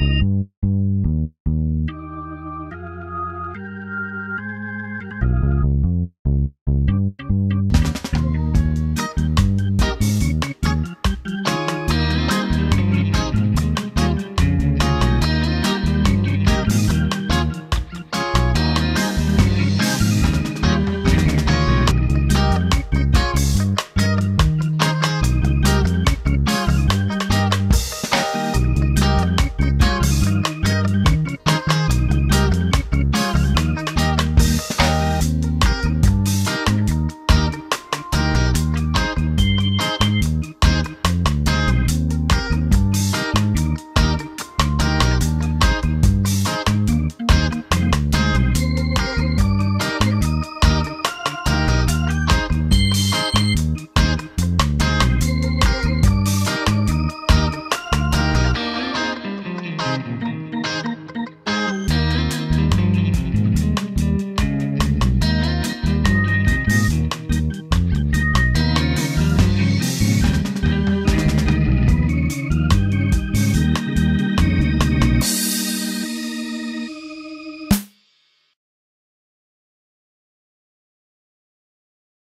Música